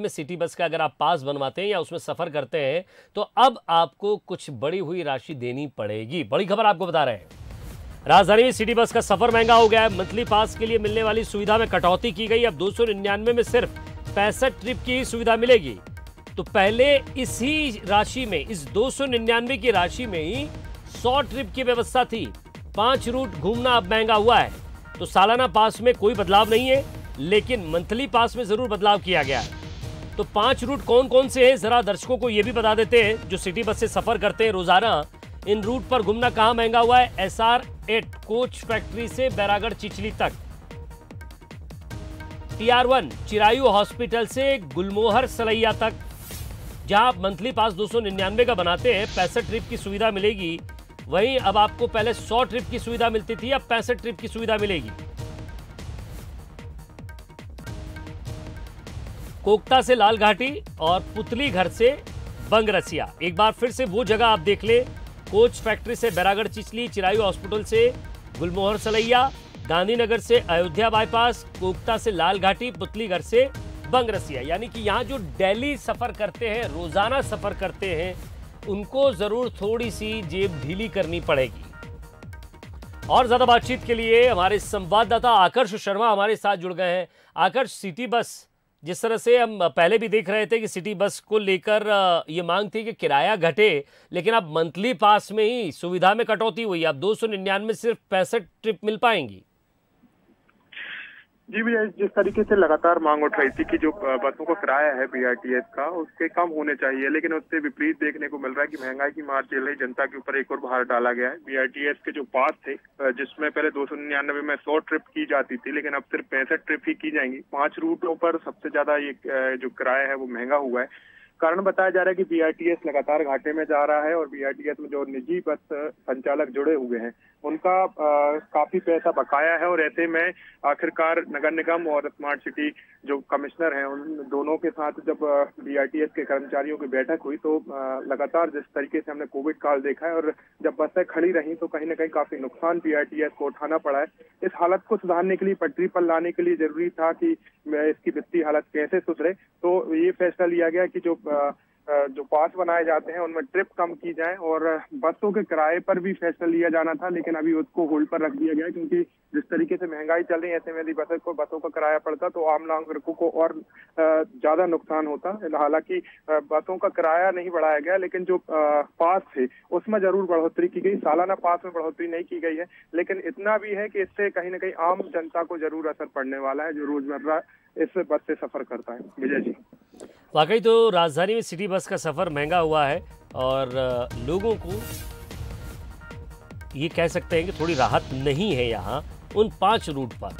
में city bus का अगर आप पास बनवाते हैं या उसमें सफ़र करते हैं तो अब आपको कुछ बड़ी हुई राशि देनी पड़ेगी। बड़ी खबर आपको बता रहे हैं। राजधानी में सिटी बस का सफ़र महँगा हो गया है। मंथली पास के लिए मिलने वाली सुविधा में कटौती की गई। अब दो में सिर्फ़ पैंसठ ट्रिप की ही सुविधा मिलेगी। तो पहले इसी राशि में, इस दो की राशि में ही सौ ट्रिप की व्यवस्था थी। पाँच रूट घूमना अब महँगा हुआ है। तो सालाना पास में कोई बदलाव नहीं है, लेकिन मंथली पास में ज़रूर बदलाव किया गया है। तो पाँच रूट कौन कौन से हैं? जरा दर्शकों को यह भी बता देते हैं। जो सिटी बस से सफ़र करते हैं रोज़ाना, इन रूट पर घूमना कहाँ महँगा हुआ है? S R eight coach factory से बैरागढ़, चिचली तक। T R one Chirayu hospital से गुलमोहर, सलैया तक। जहाँ आप मंथली पास दो सौ निन्यानवे का बनाते हैं, पैंसठ ट्रिप की सुविधा मिलेगी। वहीं अब आपको पहले 100 ट्रिप की सुविधा मिलती थी, अब पैंसठ ट्रिप की सुविधा मिलेगी। कोकता से लाल घाटी और पुतली घर से बंगरसिया। एक बार फिर से वो जगह आप देख ले। कोच फैक्ट्री से बैरागढ़ चिचली, चिरायु हॉस्पिटल से गुलमोहर सलैया, गांधीनगर से अयोध्या बाईपास, कोकता से लाल घाटी, पुतली घर से बंगरसिया। यानी कि यहाँ जो डेली सफ़र करते हैं, रोज़ाना सफ़र करते हैं, उनको ज़रूर थोड़ी सी जेब ढीली करनी पड़ेगी। और ज़्यादा बातचीत के लिए हमारे संवाददाता आकर्ष शर्मा हमारे साथ जुड़ गए हैं। आकर्ष, सिटी बस जिस तरह से हम पहले भी देख रहे थे कि सिटी बस को लेकर ये मांग थी कि किराया घटे, लेकिन अब मंथली पास में ही सुविधा में कटौती हुई। अब दो सौ निन्यानवे सिर्फ़ पैंसठ ट्रिप मिल पाएँगी। जी भैया, जिस तरीके से लगातार मांग उठ रही थी कि जो बसों का किराया है बीआरटीएस का, उसके कम होने चाहिए, लेकिन उससे विपरीत देखने को मिल रहा है कि महँगाई की मार चल रही जनता के ऊपर एक और भार डाला गया है। बीआरटीएस के जो पास थे जिसमें पहले दो में सौ ट्रिप की जाती थी, लेकिन अब सिर्फ़ पैंसठ ट्रिप ही की जाएँगी। पाँच रूटों पर सबसे ज़्यादा ये जो किराया है वो महँगा हुआ है। कारण बताया जा रहा है कि बीआरटीएस लगातार घाटे में जा रहा है और बीआरटीएस में जो निजी बस संचालक जुड़े हुए हैं उनका आ, काफ़ी पैसा बकाया है और ऐसे में आखिरकार नगर निगम और स्मार्ट सिटी जो कमिश्नर हैं उन दोनों के साथ जब बीआरटीएस के कर्मचारियों की बैठक हुई तो आ, लगातार जिस तरीके से हमने कोविड काल देखा है और जब बसें खड़ी रही तो कहीं ना कहीं काफ़ी नुकसान बीआरटीएस को उठाना पड़ा है। इस हालत को सुधारने के लिए पटरी पर लाने के लिए ज़रूरी था कि इसकी वित्तीय हालत कैसे सुधरे तो ये फैसला लिया गया कि जो जो पास बनाए जाते हैं, उनमें ट्रिप कम की जाए और बसों के किराए पर भी फैसला लिया जाना था, लेकिन अभी उसको होल्ड पर रख दिया गया क्योंकि जिस तरीके से महँगाई चल रही है, ऐसे में यदि बसों को, बसों का किराया पड़ता तो आम नागरिकों को और ज़्यादा नुकसान होता। हालाँकि बसों का किराया नहीं बढ़ाया गया, लेकिन जो पास थे, उसमें ज़रूर बढ़ोतरी की गई। सालाना पास में बढ़ोतरी नहीं की गई है, लेकिन इतना भी है कि इससे कहीं ना कहीं आम जनता को ज़रूर असर पड़ने वाला है, जो रोज़मर्रा इस बस से सफ़र करता है। विजय जी। वाकई तो राजधानी में सिटी बस का सफ़र महँगा हुआ है और लोगों को ये कह सकते हैं कि थोड़ी राहत नहीं है यहाँ, उन पाँच रूट पर।